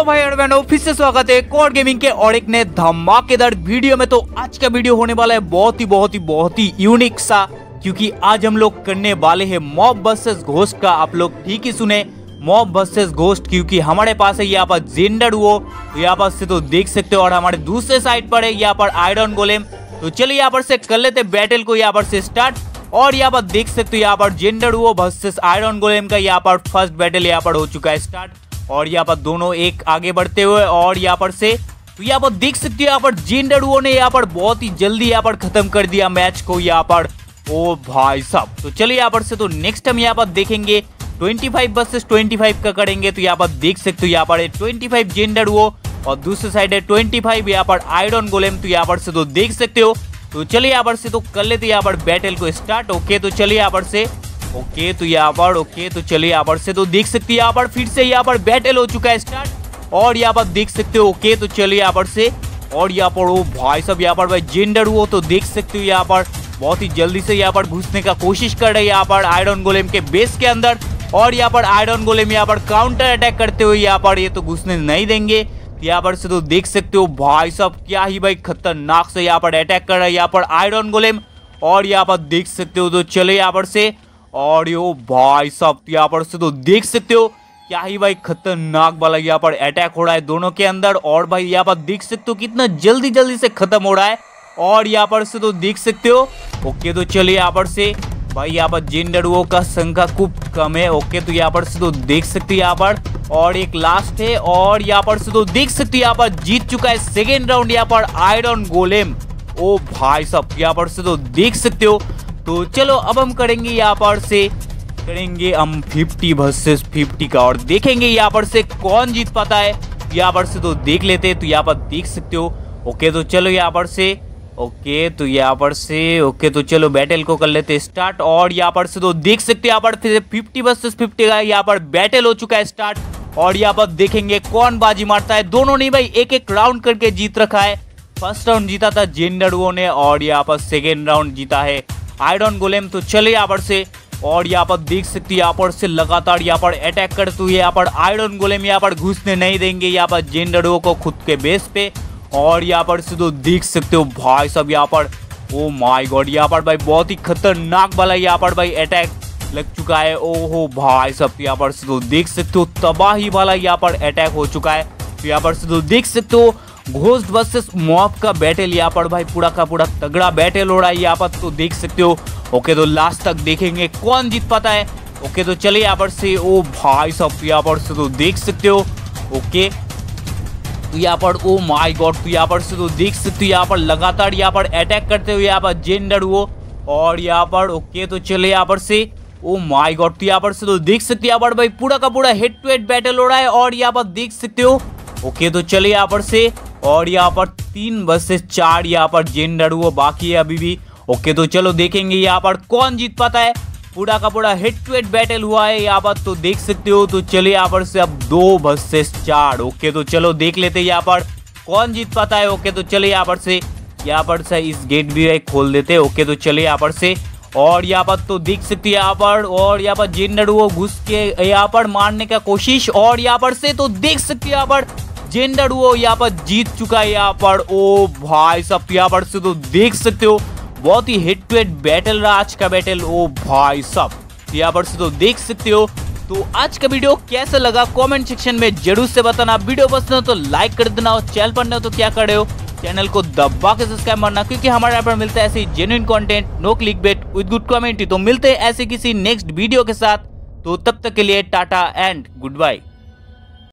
Hello भाई बहनों फिर से स्वागत है कोड गेमिंग के और एक नए धमाकेदार वीडियो में। तो आज का वीडियो होने वाला है बहुत ही बहुत ही बहुत ही यूनिक सा, क्योंकि आज हम लोग करने वाले हैं मॉब वर्सेस घोस्ट का। आप लोग ठीक ही सुने मॉब वर्सेस घोस्ट क्योंकि हमारे पास है यहाँ पर जेंडर वो यहाँ पर से तो देख सकते हो, और हमारे दूसरे साइड पर है यहाँ पर आयरन गोलेम तो चलिए यहाँ पर से कर लेते बैटल को, यहाँ पर से स्टार्ट और यहाँ पर देख सकते हो, यहाँ पर जेंडर वो वर्सेस आयरन गोलेम का यहाँ पर फ़र्स्ट बैटल यहाँ पर हो चुका है स्टार्ट और यहाँ पर दोनों एक आगे बढ़ते हुए और यहाँ पर से तो यहाँ पर देख सकते हो यहाँ पर जेंडर वो ने यहाँ पर बहुत ही जल्दी यहाँ पर खत्म कर दिया मैच को यहाँ पर ओ भाई साहब तो चलिए यहाँ पर से तो नेक्स्ट हम यहाँ पर देखेंगे 25 वर्सेस 25 का करेंगे तो यहाँ पर देख सकते हो यहाँ पर ट्वेंटी फाइव जेंडर और दूसरे साइड है 25 यहाँ पर आयरन गोलेम तो यहाँ पर से तो देख सकते हो तो चलिए यहाँ पर से तो कर लेते यहाँ पर बैटल को स्टार्ट ओके तो चलिए यहाँ पर से ओके तो यहाँ पर ओके तो चलिए यहाँ पर से तो देख सकते हो यहाँ पर फिर से यहाँ पर बैटल हो चुका है स्टार्ट और यहाँ पर देख सकते हो ओके तो चलिए यहाँ पर से और यहाँ पर वो भाई साहब यहाँ पर भाई जेंडर हो तो देख सकते हो यहाँ पर बहुत ही जल्दी से यहाँ पर घुसने का कोशिश कर रहे हैं यहाँ पर आयरन गोलेम के बेस के अंदर और यहाँ पर आयरन गोलेम यहाँ पर काउंटर अटैक करते हुए यहाँ पर ये तो घुसने नहीं देंगे यहाँ पर से तो देख सकते हो भाई साहब क्या ही भाई खतरनाक से यहाँ पर अटैक कर रहा है यहाँ पर आयरन गोलेम और यहाँ पर देख सकते हो तो चले यहाँ पर से और यो भाई साहब यहाँ पर से तो देख सकते हो क्या ही भाई खतरनाक वाला यहाँ पर अटैक हो रहा है दोनों के अंदर और भाई यहाँ पर देख सकते हो कितना जल्दी जल्दी से खत्म हो रहा है और यहाँ पर से तो देख सकते हो ओके तो चलिए यहाँ पर से भाई यहाँ पर जिन जेंडरुओं का संख्या खूब कम है ओके तो यहाँ पर से तो देख सकते हो यहाँ पर और एक लास्ट है और यहाँ पर से तो देख सकते हो यहाँ पर जीत चुका है सेकेंड राउंड यहाँ पर आयरन गोलेम ओ भाई साहब यहाँ पर से तो देख सकते हो तो चलो अब हम करेंगे यहाँ पर से करेंगे हम 50 वर्सेस 50 का और देखेंगे यहाँ पर से कौन जीत पाता है यहाँ पर से तो देख लेते तो यहाँ पर देख सकते हो ओके तो चलो यहाँ पर से ओके तो यहाँ पर से ओके तो चलो बैटल को कर लेते स्टार्ट और यहाँ पर से तो देख सकते हो यहाँ पर 50 वर्सेस 50 का यहाँ पर बैटल हो चुका है स्टार्ट और यहाँ पर देखेंगे कौन बाजी मारता है दोनों ने भाई एक एक राउंड करके जीत रखा है फ़र्स्ट राउंड जीता था जेंडर ने और यहाँ पर सेकेंड राउंड जीता है आयरन गोलेम तो चले यहाँ पर से और यहाँ पर देख सकते यहाँ पर से लगातार यहाँ पर अटैक करते हुए यहाँ पर आयरन गोलेम यहाँ पर घुसने नहीं देंगे यहाँ पर जेंडरो को खुद के बेस पे और यहाँ पर से तो देख सकते हो भाई सब यहाँ पर ओ माय गॉड यहाँ पर भाई बहुत ही खतरनाक वाला यहाँ पर भाई अटैक लग चुका है ओहो भाई सब यहाँ पर से तो देख सकते हो तबाही वाला यहाँ पर अटैक हो चुका है तो यहाँ पर से तो देख सकते हो घोस्ट वर्सेस मॉब का बैटल यहाँ पर भाई पूरा का पूरा तगड़ा बैटल हो रहा है यहाँ पर तो देख सकते हो ओके तो लास्ट तक देखेंगे कौन जीत पाता है ओके तो चलिए यहाँ पर से ओ भाई सब यहाँ पर से तो देख सकते हो ओके तो यहाँ पर ओ माय गॉड तो यहाँ पर से तो देख सकते हो यहाँ पर लगातार यहाँ पर अटैक करते हुए यहाँ पर जेंडर वो और यहाँ पर ओके तो चले यहाँ पर से ओ माय गॉड तो यहाँ पर से तो देख सकते हो यहाँ पर भाई पूरा का पूरा हेड टू हेड बैटल हो रहा है और यहाँ पर देख सकते हो ओके तो चले यहाँ पर से और यहाँ पर तीन वर्सेस चार यहाँ पर जेंडर वो बाकी है अभी भी ओके तो चलो देखेंगे यहाँ पर कौन जीत पाता है पूरा का पूरा हेड टू हेड बैटल हुआ है यहाँ पर तो देख सकते हो तो चले यहाँ पर से अब दो वर्सेस चार ओके तो चलो देख लेते यहाँ पर कौन जीत पाता है ओके तो चले यहाँ पर से यहाँ पर से इस गेट भी खोल देते ओके तो चले यहाँ पर से और यहाँ पर तो देख सकते यहाँ पर और यहाँ पर जेंडर वो घुस के यहाँ पर मारने का कोशिश और यहाँ पर से तो देख सकते यहाँ पर जेंडर वो यहाँ पर जीत चुका है यहाँ पर। ओ भाई, सब यहाँ पर से तो देख सकते हो। बहुत ही हेड टू हेड बैटल रहा आज का बैटल ओ भाई, सब यहाँ पर से तो देख सकते हो। तो आज का वीडियो कैसा लगा कमेंट सेक्शन में ज़रूर से बताना। वीडियो पसंद हो तो लाइक कर देना और चैनल पर हो तो क्या कर हो? चैनल को दबा के सब्सक्राइब करना क्योंकि हमारे यहाँ पर मिलता है ऐसे genuine content no click bait with good comment तो मिलते हैं ऐसे किसी नेक्स्ट वीडियो के साथ। तो तब तक के लिए टाटा एंड गुड बाय